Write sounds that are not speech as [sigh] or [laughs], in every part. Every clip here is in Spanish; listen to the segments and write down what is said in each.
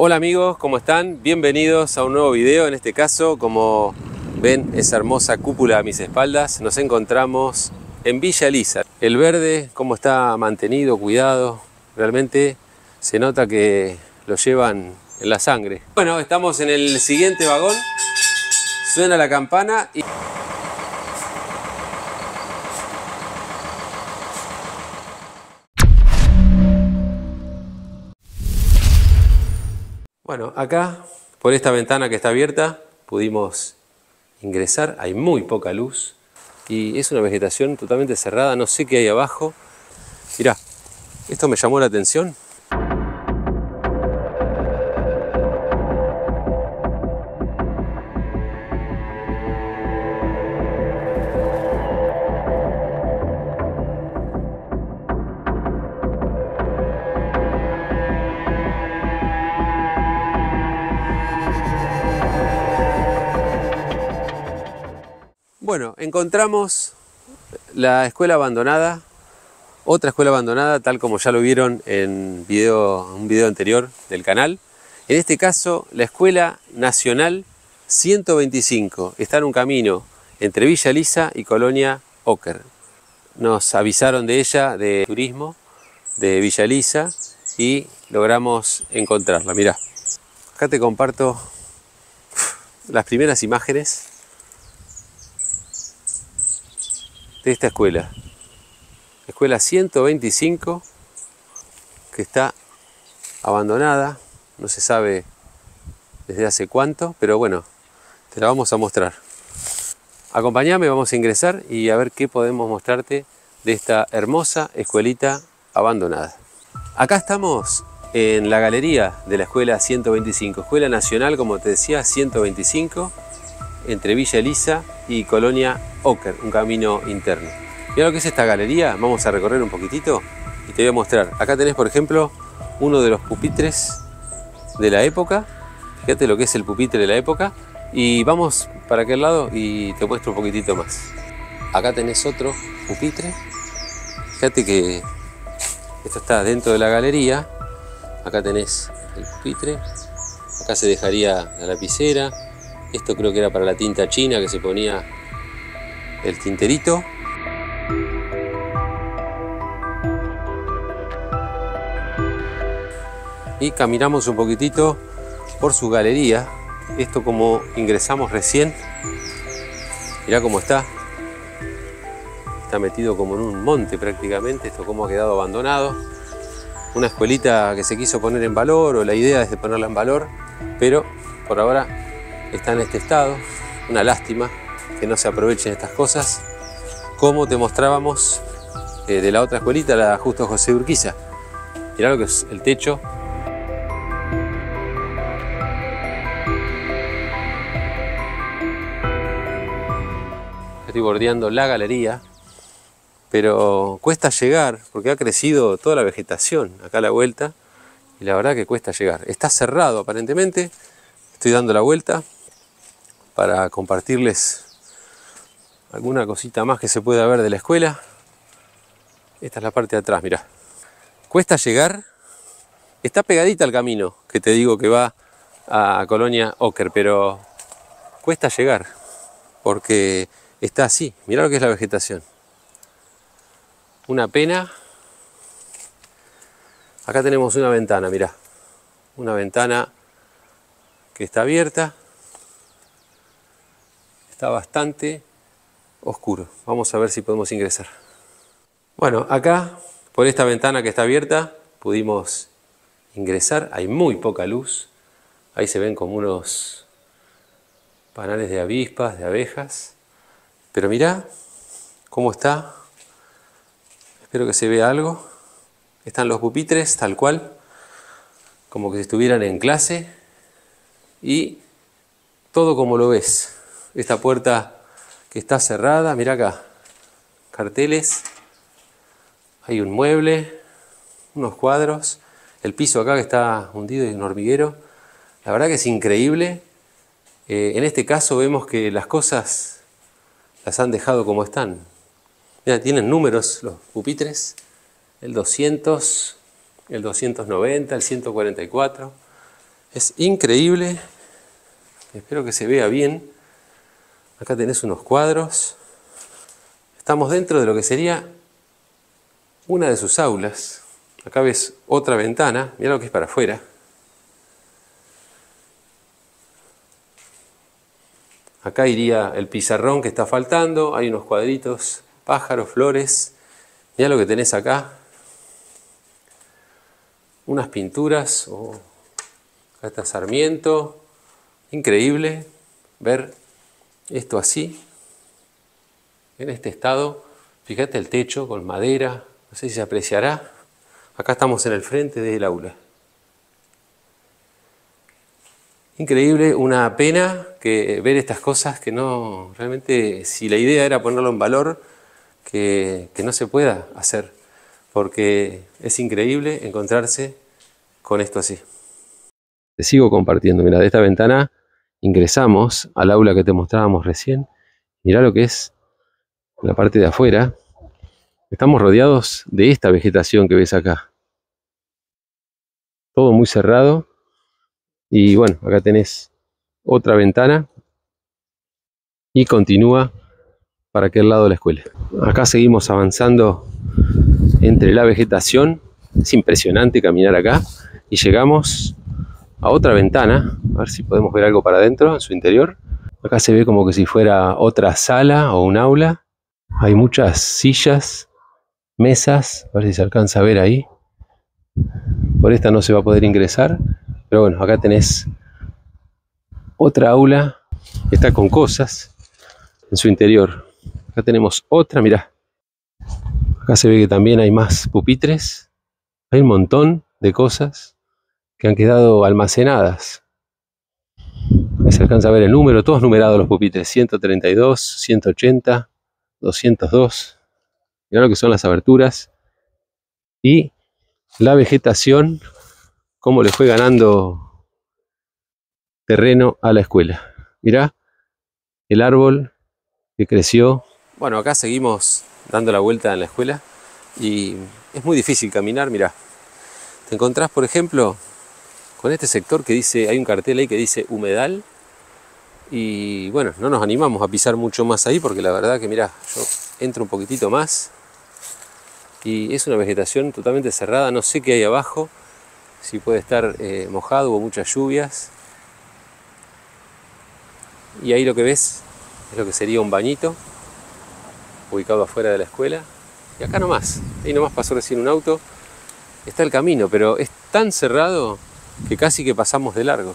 Hola amigos, ¿cómo están? Bienvenidos a un nuevo video. En este caso, como ven esa hermosa cúpula a mis espaldas, nos encontramos en Villa Elisa. El verde, cómo está mantenido, cuidado, realmente se nota que lo llevan en la sangre. Bueno, estamos en el siguiente vagón. Suena la campana y... Bueno, acá, por esta ventana que está abierta, pudimos ingresar. Hay muy poca luz y es una vegetación totalmente cerrada. No sé qué hay abajo. Mirá, esto me llamó la atención. Bueno, encontramos la escuela abandonada, otra escuela abandonada, tal como ya lo vieron en video, un video anterior del canal. En este caso, la Escuela Nacional 125 está en un camino entre Villa Lisa y Colonia Ocker. Nos avisaron de ella, de turismo, de Villa Lisa, y logramos encontrarla. Mirá, acá te comparto las primeras imágenes de esta escuela. Escuela 125 que está abandonada, no se sabe desde hace cuánto, pero bueno, te la vamos a mostrar. Acompáñame, vamos a ingresar y a ver qué podemos mostrarte de esta hermosa escuelita abandonada. Acá estamos en la galería de la escuela 125, Escuela Nacional, como te decía, 125, entre Villa Elisa y Colonia Ocker, un camino interno. Mira lo que es esta galería, vamos a recorrer un poquitito y te voy a mostrar. Acá tenés, por ejemplo, uno de los pupitres de la época. Fíjate lo que es el pupitre de la época. Y vamos para aquel lado y te muestro un poquitito más. Acá tenés otro pupitre. Fíjate que esto está dentro de la galería. Acá tenés el pupitre. Acá se dejaría la lapicera. Esto creo que era para la tinta china que se ponía el tinterito. Y caminamos un poquitito por su galería. Esto como ingresamos recién. Mirá cómo está. Está metido como en un monte prácticamente. Esto como ha quedado abandonado. Una escuelita que se quiso poner en valor o la idea es de ponerla en valor. Pero por ahora está en este estado. Una lástima que no se aprovechen estas cosas, como te mostrábamos eh, de la otra escuelita, la Justo José Urquiza. Mirá lo que es el techo. Estoy bordeando la galería, pero cuesta llegar porque ha crecido toda la vegetación acá a la vuelta y la verdad que cuesta llegar. Está cerrado aparentemente, estoy dando la vuelta para compartirles alguna cosita más que se pueda ver de la escuela. Esta es la parte de atrás, mira. Cuesta llegar, está pegadita al camino que te digo que va a Colonia Ocker, pero cuesta llegar porque está así. Mira lo que es la vegetación. Una pena. Acá tenemos una ventana, mira. Una ventana que está abierta. Está bastante oscuro. Vamos a ver si podemos ingresar. Bueno, acá, por esta ventana que está abierta, pudimos ingresar. Hay muy poca luz. Ahí se ven como unos panales de avispas, de abejas. Pero mirá cómo está. Espero que se vea algo. Están los pupitres tal cual, como que si estuvieran en clase. Y todo como lo ves. Esta puerta que está cerrada. Mira acá, carteles. Hay un mueble, unos cuadros. El piso acá que está hundido en un hormiguero. La verdad que es increíble. Eh, en este caso vemos que las cosas las han dejado como están. Mira, tienen números los pupitres. El 200, el 290, el 144. Es increíble. Espero que se vea bien. Acá tenés unos cuadros. Estamos dentro de lo que sería una de sus aulas. Acá ves otra ventana. Mira lo que es para afuera. Acá iría el pizarrón que está faltando. Hay unos cuadritos, pájaros, flores. Mira lo que tenés acá. Unas pinturas. Oh, acá está Sarmiento. Increíble ver esto así. En este estado. Fíjate el techo con madera. No sé si se apreciará. Acá estamos en el frente del aula. Increíble, una pena que ver estas cosas que no, realmente, si la idea era ponerlo en valor, que, que no se pueda hacer, porque es increíble encontrarse con esto así. Te sigo compartiendo, mira, de esta ventana ingresamos al aula que te mostrábamos recién, mira lo que es la parte de afuera, estamos rodeados de esta vegetación que ves acá, todo muy cerrado, y bueno, acá tenés otra ventana. Y continúa para aquel lado de la escuela. Acá seguimos avanzando entre la vegetación. Es impresionante caminar acá. Y llegamos a otra ventana. A ver si podemos ver algo para adentro, en su interior. Acá se ve como que si fuera otra sala o un aula. Hay muchas sillas, mesas. A ver si se alcanza a ver ahí. Por esta no se va a poder ingresar. Pero bueno, acá tenés otra aula, está con cosas en su interior. Acá tenemos otra, mirá. Acá se ve que también hay más pupitres. Hay un montón de cosas que han quedado almacenadas. Ahí se alcanza a ver el número, todos numerados los pupitres, 132, 180, 202. Mirá lo que son las aberturas. Y la vegetación cómo le fue ganando terreno a la escuela. Mirá el árbol que creció. Bueno, acá seguimos dando la vuelta en la escuela y es muy difícil caminar, mirá. Te encontrás, por ejemplo, con este sector que dice, hay un cartel ahí que dice humedal y bueno, no nos animamos a pisar mucho más ahí porque la verdad que mirá, yo entro un poquitito más y es una vegetación totalmente cerrada, no sé qué hay abajo, si puede estar eh, mojado, o muchas lluvias. Y ahí lo que ves es lo que sería un bañito ubicado afuera de la escuela. Y acá nomás, ahí nomás pasó recién un auto. Está el camino, pero es tan cerrado que casi que pasamos de largo.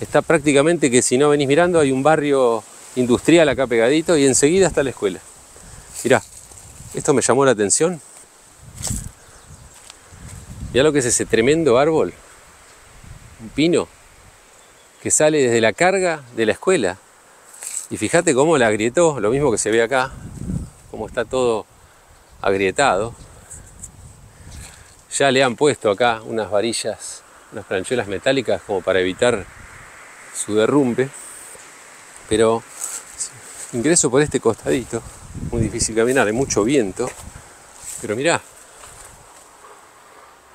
Está prácticamente que si no venís mirando hay un barrio industrial acá pegadito y enseguida está la escuela. Mirá, esto me llamó la atención ya lo que es ese tremendo árbol, un pino, que sale desde la carga de la escuela. Y fíjate cómo la agrietó, lo mismo que se ve acá, cómo está todo agrietado. Ya le han puesto acá unas varillas, unas planchuelas metálicas como para evitar su derrumbe. Pero ingreso por este costadito, muy difícil caminar, hay mucho viento. Pero mirá,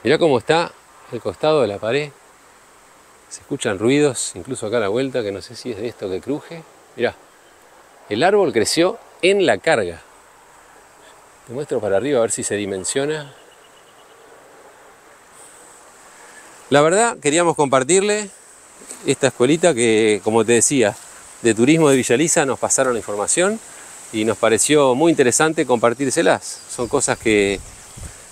Mirá cómo está el costado de la pared. Se escuchan ruidos, incluso acá a la vuelta, que no sé si es de esto que cruje. Mirá, el árbol creció en la carga. Te muestro para arriba a ver si se dimensiona. La verdad, queríamos compartirle esta escuelita que, como te decía, de turismo de Villaliza nos pasaron la información y nos pareció muy interesante compartírselas. Son cosas que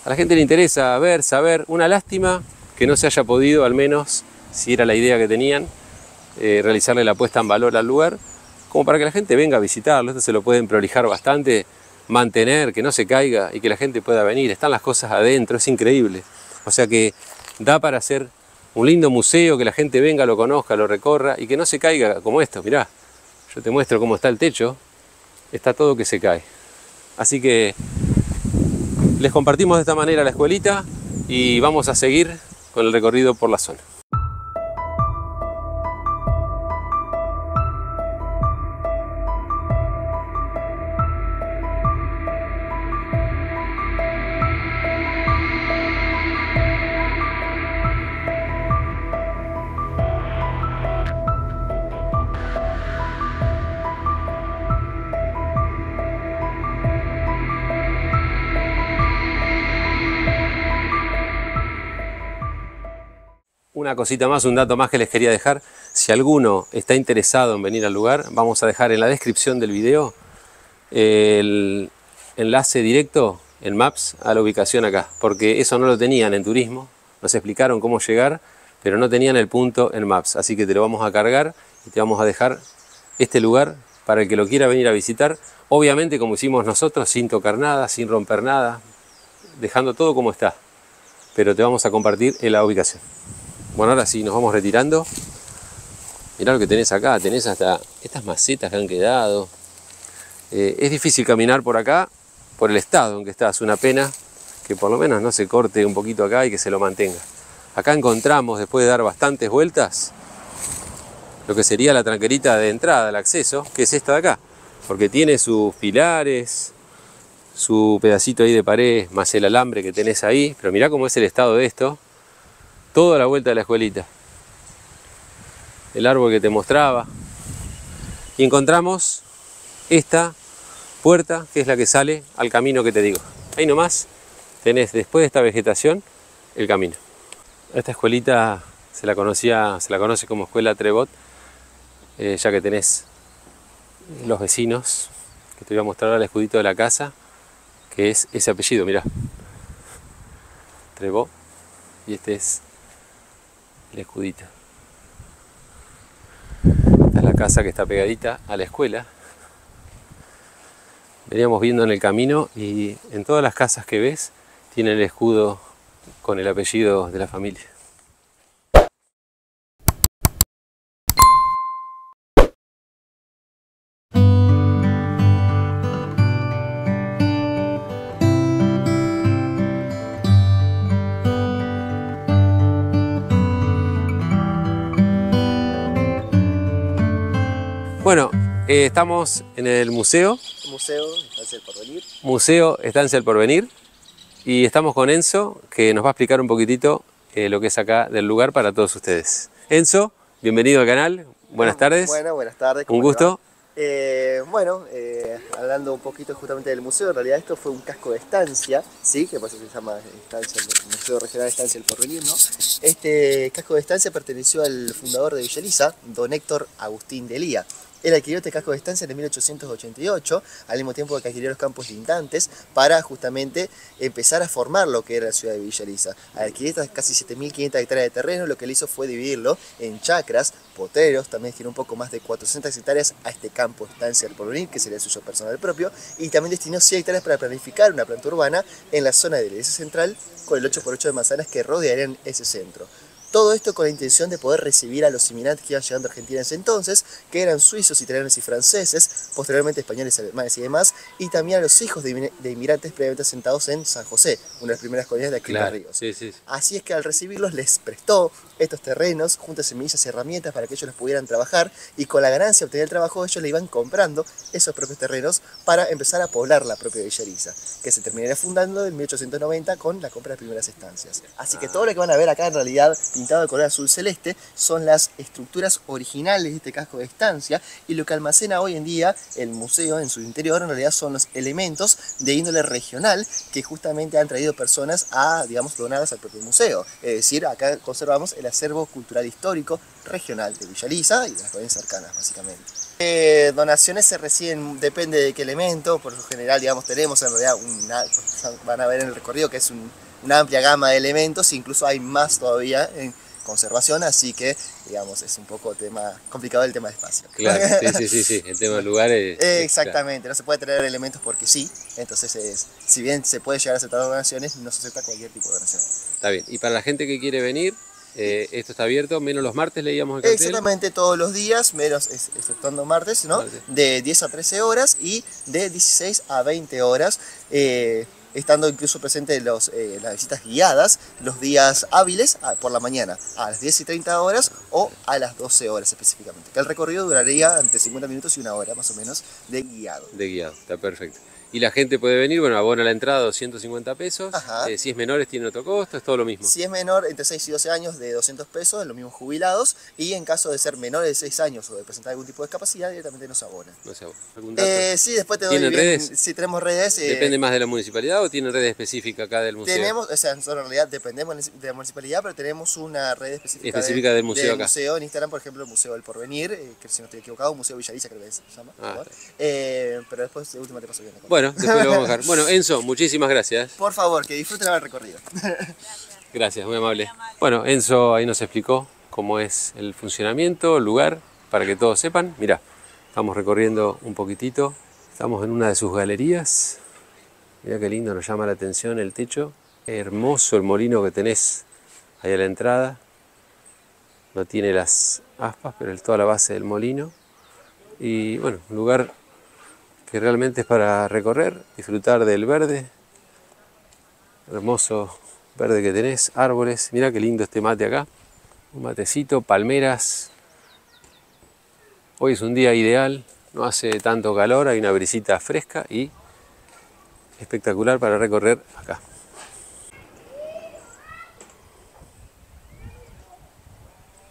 a la gente le interesa ver, saber. Una lástima que no se haya podido, al menos, si era la idea que tenían, eh, realizarle la puesta en valor al lugar, como para que la gente venga a visitarlo. Esto se lo pueden prolijar bastante, mantener, que no se caiga y que la gente pueda venir. Están las cosas adentro, es increíble. O sea que da para hacer un lindo museo, que la gente venga, lo conozca, lo recorra y que no se caiga como esto. Mirá, yo te muestro cómo está el techo, está todo que se cae. Así que les compartimos de esta manera la escuelita y vamos a seguir con el recorrido por la zona. Una cosita más, un dato más que les quería dejar. Si alguno está interesado en venir al lugar, vamos a dejar en la descripción del video el enlace directo en Maps a la ubicación acá, porque eso no lo tenían en turismo, nos explicaron cómo llegar, pero no tenían el punto en Maps, así que te lo vamos a cargar y te vamos a dejar este lugar para el que lo quiera venir a visitar, obviamente como hicimos nosotros, sin tocar nada, sin romper nada, dejando todo como está, pero te vamos a compartir la ubicación. Bueno, ahora sí, nos vamos retirando. Mirá lo que tenés acá, tenés hasta estas macetas que han quedado. Eh, es difícil caminar por acá, por el estado en que está, es una pena que por lo menos no se corte un poquito acá y que se lo mantenga. Acá encontramos, después de dar bastantes vueltas, lo que sería la tranquerita de entrada, el acceso, que es esta de acá, porque tiene sus pilares, su pedacito ahí de pared, más el alambre que tenés ahí, pero mirá cómo es el estado de esto, toda la vuelta de la escuelita. El árbol que te mostraba. Y encontramos esta puerta, que es la que sale al camino que te digo. Ahí nomás tenés, después de esta vegetación, el camino. Esta escuelita se la conocía, se la conoce como Escuela Trebot, eh, ya que tenés los vecinos, que te voy a mostrar el escudito de la casa, que es ese apellido, mira Trebot, y este es el escudito. Esta es la casa que está pegadita a la escuela. Veníamos viendo en el camino y en todas las casas que ves tienen el escudo con el apellido de la familia. Eh, estamos en el museo. Museo Estancia del Porvenir. Museo Estancia del Porvenir. Y estamos con Enzo, que nos va a explicar un poquitito eh, lo que es acá del lugar para todos ustedes. Enzo, bienvenido al canal. Buenas tardes. Bueno, buenas tardes. Un gusto. Eh, bueno, hablando un poquito justamente del museo, en realidad esto fue un casco de estancia, ¿sí? que por eso se llama estancia, Museo Regional de Estancia del Porvenir, ¿no? Este casco de estancia perteneció al fundador de Villa don Héctor Agustín de Lía. Él adquirió este casco de estancia en 1888, al mismo tiempo que adquirió los campos lindantes, para justamente empezar a formar lo que era la ciudad de Villa Elisa. Al adquirir estas casi 7.500 hectáreas de terreno, lo que él hizo fue dividirlo en chacras, potreros, también destinó un poco más de 400 hectáreas a este campo de estancia del porvenir, que sería su uso personal propio, y también destinó 100 hectáreas para planificar una planta urbana en la zona de la iglesia central, con el 8x8 de manzanas que rodearían ese centro. Todo esto con la intención de poder recibir a los inmigrantes que iban llegando a Argentina en ese entonces, que eran suizos, italianos y franceses, posteriormente españoles, alemanes y demás, y también a los hijos de, inmigrantes previamente asentados en San José, una de las primeras colonias de aquí claro, Ríos. Sí, sí. Así es que al recibirlos les prestó estos terrenos, juntas semillas y herramientas para que ellos los pudieran trabajar, y con la ganancia de obtener el trabajo ellos le iban comprando esos propios terrenos para empezar a poblar la propia Villariza, que se terminaría fundando en 1890 con la compra de primeras estancias. Así que todo lo que van a ver acá en realidad pintado de color azul celeste son las estructuras originales de este casco de estancia y lo que almacena hoy en día el museo en su interior en realidad son los elementos de índole regional que justamente han traído personas a, digamos, donadas al propio museo. Es decir, acá conservamos el acervo cultural histórico regional de Villa y de las provincias cercanas, básicamente. Eh, donaciones se reciben, depende de qué elemento, por lo general, digamos, tenemos en realidad, una, van a ver en el recorrido que es una amplia gama de elementos, incluso hay más todavía en conservación, así que, digamos, es un poco tema complicado el tema de espacio. Claro, sí, sí, sí, sí. el tema del [laughs] lugar es... Exactamente, no se puede traer elementos porque sí, entonces es, si bien se puede llegar a aceptar donaciones, no se acepta cualquier tipo de donación. Está bien, y para la gente que quiere venir, eh, esto está abierto, menos los martes leíamos el cartel. Exactamente, todos los días, menos exceptuando martes, ¿no? De 10 a 13 horas y de 16 a 20 horas. Eh, estando incluso presente los, eh, las visitas guiadas los días hábiles ah, por la mañana, a las 10 y 30 horas o a las 12 horas específicamente. Que el recorrido duraría entre 50 minutos y una hora más o menos de guiado. De guiado, está perfecto. Y la gente puede venir, bueno, abona la entrada 250 pesos. Ajá. Eh, si es menores tiene otro costo, es todo lo mismo. Si es menor, entre 6 y 12 años, de 200 pesos, los mismos jubilados. Y en caso de ser menores de 6 años o de presentar algún tipo de discapacidad, directamente nos abonan. No ¿algún dato? Eh, sí, después te doy ¿Tienen bien- redes? Sí, tenemos redes. eh, ¿Depende más de la municipalidad o tiene red específica acá del museo? Tenemos, o sea, nosotros en realidad dependemos de la municipalidad, pero tenemos una red específica, Específica de- del museo acá. museo en Instagram, por ejemplo, el Museo del Porvenir, eh, que si no estoy equivocado, Museo Villariza creo que se llama. Ah. Eh, pero después de última te paso bien. cosa. Bueno, [laughs] después lo vamos a dejar. Bueno, Enzo, muchísimas gracias. Por favor, que disfruten el recorrido. [laughs] Gracias, muy amable. Bueno, Enzo ahí nos explicó cómo es el funcionamiento, el lugar, para que todos sepan. Mirá, estamos recorriendo un poquitito. Estamos en una de sus galerías. Mirá qué lindo, nos llama la atención el techo. Hermoso el molino que tenés ahí a la entrada. No tiene las aspas, pero es toda la base del molino. Y bueno, un lugar que realmente es para recorrer, disfrutar del verde, hermoso verde que tenés, árboles, mira qué lindo este mate acá, un matecito, palmeras. Hoy es un día ideal, no hace tanto calor, hay una brisita fresca y espectacular para recorrer acá.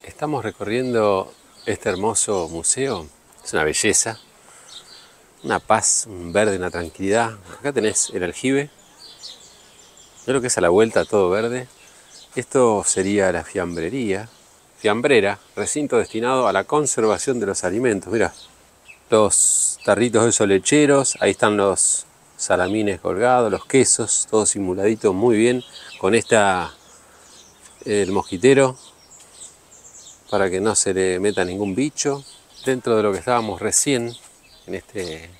Estamos recorriendo este hermoso museo, es una belleza, una paz, un verde, una tranquilidad. Acá tenés el aljibe, lo que es a la vuelta todo verde. Esto sería la fiambrería. Fiambrera, recinto destinado a la conservación de los alimentos. Mira, los tarritos esos lecheros, ahí están los salamines colgados, los quesos, todo simuladito muy bien. Con esta, el mosquitero, para que no se le meta ningún bicho. Dentro de lo que estábamos recién, en este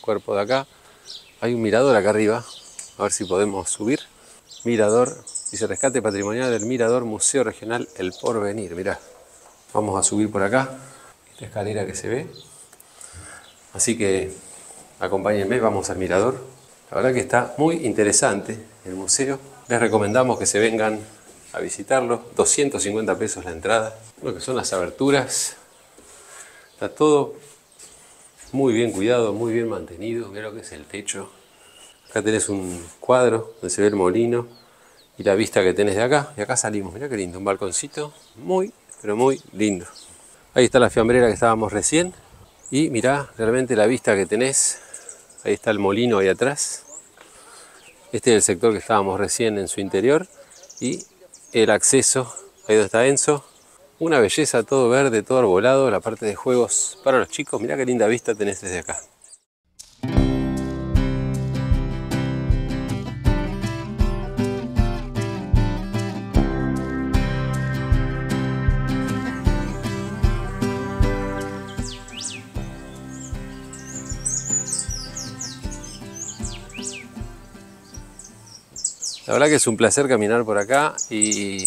cuerpo de acá, hay un mirador acá arriba. A ver si podemos subir. Mirador, dice rescate patrimonial del Mirador Museo Regional El Porvenir. Mirá, vamos a subir por acá, esta escalera que se ve. Así que acompáñenme, vamos al mirador. La verdad que está muy interesante el museo. Les recomendamos que se vengan a visitarlo. 250 pesos la entrada. Lo que son las aberturas. Está todo muy bien cuidado, muy bien mantenido. Lo que es el techo. Acá tenés un cuadro donde se ve el molino y la vista que tenés de acá. Y acá salimos, mirá qué lindo, un balconcito muy, pero muy lindo. Ahí está la fiambrera que estábamos recién. Y mirá realmente la vista que tenés. Ahí está el molino ahí atrás. Este es el sector que estábamos recién en su interior. Y el acceso, ahí donde está Enzo. Una belleza, todo verde, todo arbolado. La parte de juegos para los chicos. Mirá qué linda vista tenés desde acá. La verdad que es un placer caminar por acá y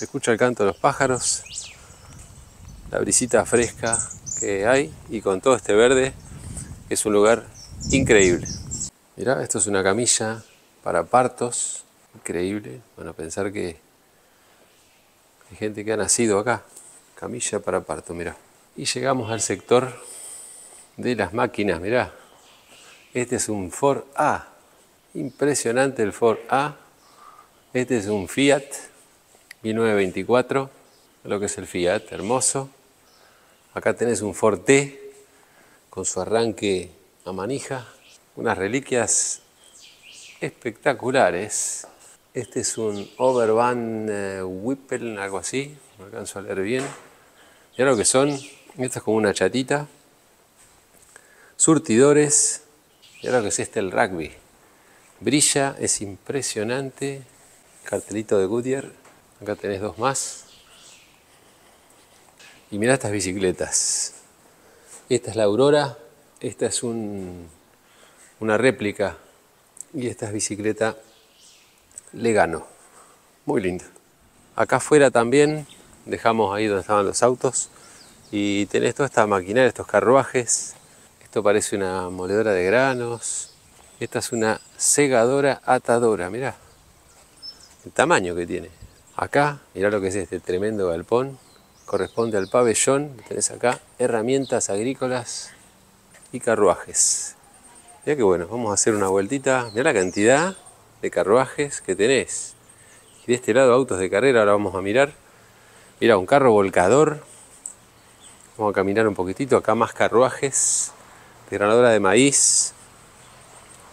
se escucha el canto de los pájaros, la brisita fresca que hay y con todo este verde es un lugar increíble. Mirá, esto es una camilla para partos, increíble. Bueno, pensar que hay gente que ha nacido acá, camilla para parto, mirá. Y llegamos al sector de las máquinas, mirá. Este es un Ford A, Impresionante el Ford A. Este es un Fiat 1924, lo que es el Fiat, hermoso. Acá tenés un Ford T con su arranque a manija, unas reliquias espectaculares. Este es un Overvan eh, Whipple, algo así, no alcanzo a leer bien. Y ahora lo que son, esto es como una chatita, surtidores, y ahora lo que es este el rugby. Brilla, es impresionante. Cartelito de Goodyear. Acá tenés dos más. Y mirá estas bicicletas. Esta es la Aurora. Esta es un- una réplica. Y esta es bicicleta Legano. Muy linda. Acá afuera también dejamos ahí donde estaban los autos. Y tenés toda esta maquinaria, estos carruajes. Esto parece una moledora de granos. Esta es una segadora atadora, mirá. El tamaño que tiene. Acá, mirá lo que es este tremendo galpón. Corresponde al pabellón. Tenés acá herramientas agrícolas y carruajes. Mira que bueno, vamos a hacer una vueltita. Mira la cantidad de carruajes que tenés. Y de este lado autos de carrera, ahora vamos a mirar. Mira, un carro volcador. Vamos a caminar un poquitito. Acá más carruajes. De granadora de maíz.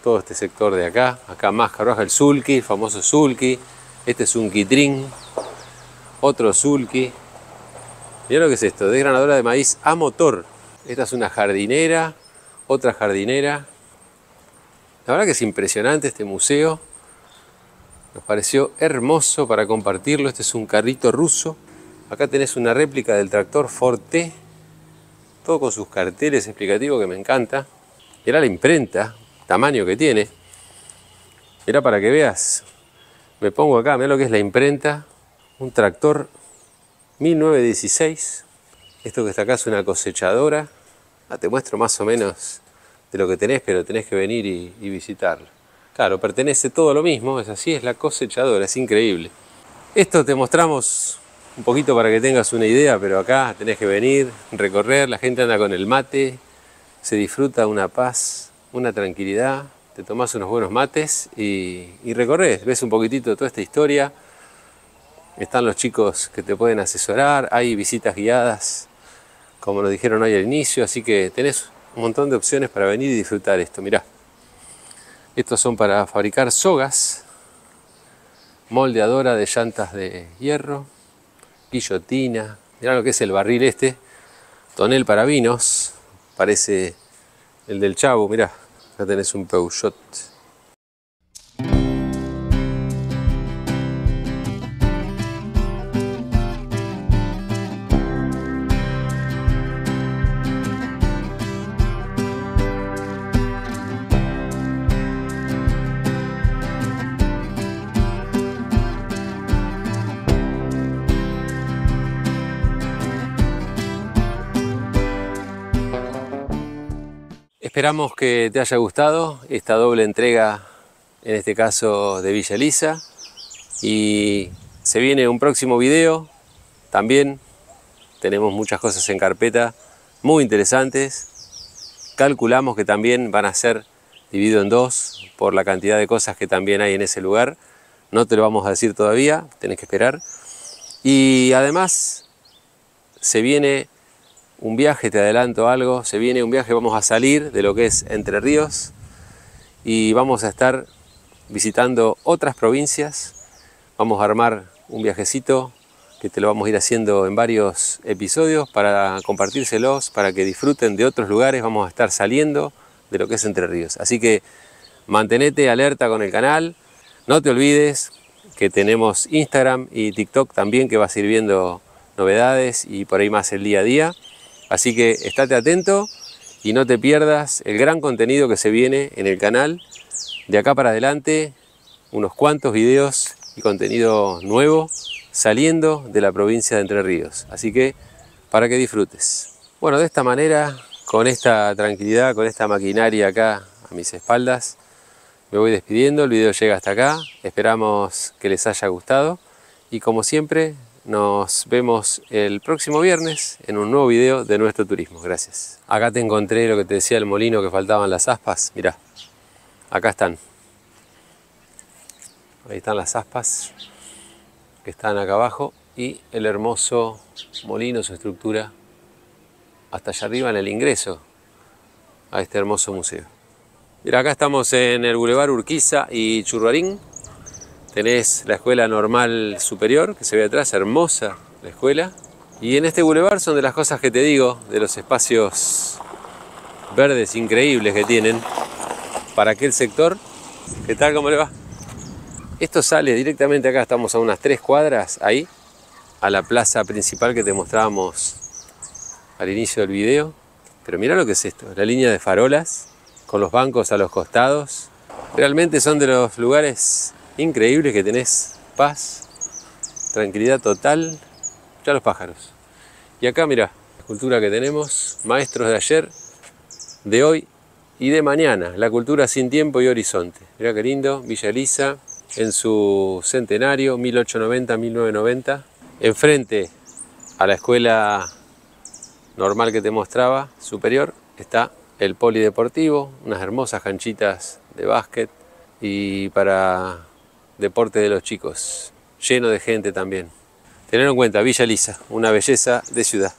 Todo este sector de acá. Acá más carruajes. El sulky, el famoso sulky. Este es un quitrín. Otro sulky. Mira lo que es esto. De granadora de maíz a motor. Esta es una jardinera. Otra jardinera. La verdad que es impresionante este museo. Nos pareció hermoso para compartirlo. Este es un carrito ruso. Acá tenés una réplica del tractor Forte. Todo con sus carteles explicativos que me encanta. Era la imprenta, tamaño que tiene. Era para que veas. Me pongo acá, mira lo que es la imprenta. Un tractor 1916. Esto que está acá es una cosechadora. Ah, te muestro más o menos de lo que tenés, pero tenés que venir y, y visitarlo. Claro, pertenece todo lo mismo, es así, es la cosechadora, es increíble. Esto te mostramos un poquito para que tengas una idea, pero acá tenés que venir, recorrer, la gente anda con el mate, se disfruta una paz, una tranquilidad, te tomás unos buenos mates y, y recorres, ves un poquitito de toda esta historia. Están los chicos que te pueden asesorar, hay visitas guiadas, como nos dijeron hoy al inicio, así que tenés un montón de opciones para venir y disfrutar esto. Mirá. Estos son para fabricar sogas, moldeadora de llantas de hierro, guillotina. Mirá lo que es el barril este, tonel para vinos, parece el del chavo, mirá, acá tenés un Peugeot. Esperamos que te haya gustado esta doble entrega, en este caso de Villa Elisa. Y se viene un próximo video. También tenemos muchas cosas en carpeta muy interesantes. Calculamos que también van a ser dividido en dos por la cantidad de cosas que también hay en ese lugar. No te lo vamos a decir todavía, tenés que esperar. Y además se viene un viaje, te adelanto algo, se viene un viaje, vamos a salir de lo que es Entre Ríos y vamos a estar visitando otras provincias, vamos a armar un viajecito que te lo vamos a ir haciendo en varios episodios para compartírselos, para que disfruten de otros lugares, vamos a estar saliendo de lo que es Entre Ríos. Así que mantenete alerta con el canal, no te olvides que tenemos Instagram y TikTok también que va sirviendo novedades y por ahí más el día a día. Así que estate atento y no te pierdas el gran contenido que se viene en el canal. De acá para adelante, unos cuantos videos y contenido nuevo saliendo de la provincia de Entre Ríos. Así que para que disfrutes. Bueno, de esta manera, con esta tranquilidad, con esta maquinaria acá a mis espaldas, me voy despidiendo. El video llega hasta acá. Esperamos que les haya gustado. Y como siempre, nos vemos el próximo viernes en un nuevo video de nuestro turismo. Gracias. Acá te encontré lo que te decía el molino que faltaban las aspas. Mirá, acá están. Ahí están las aspas que están acá abajo y el hermoso molino, su estructura, hasta allá arriba en el ingreso a este hermoso museo. Mira, acá estamos en el Boulevard Urquiza y Churruarín, Tenés la escuela normal superior, que se ve atrás, hermosa la escuela. Y en este bulevar son de las cosas que te digo, de los espacios verdes increíbles que tienen para aquel sector. ¿Qué tal? ¿Cómo le va? Esto sale directamente acá, estamos a unas tres cuadras ahí, a la plaza principal que te mostrábamos al inicio del video. Pero mira lo que es esto, la línea de farolas con los bancos a los costados. Realmente son de los lugares increíble que tenés paz, tranquilidad total. Ya los pájaros. Y acá, mira, la cultura que tenemos, maestros de ayer, de hoy y de mañana. La cultura sin tiempo y horizonte. Mira qué lindo, Villa Elisa, en su centenario, 1890-1990. Enfrente a la escuela normal que te mostraba, superior, está el polideportivo, unas hermosas canchitas de básquet y para deporte de los chicos, lleno de gente también. Tener en cuenta Villa Lisa, una belleza de ciudad.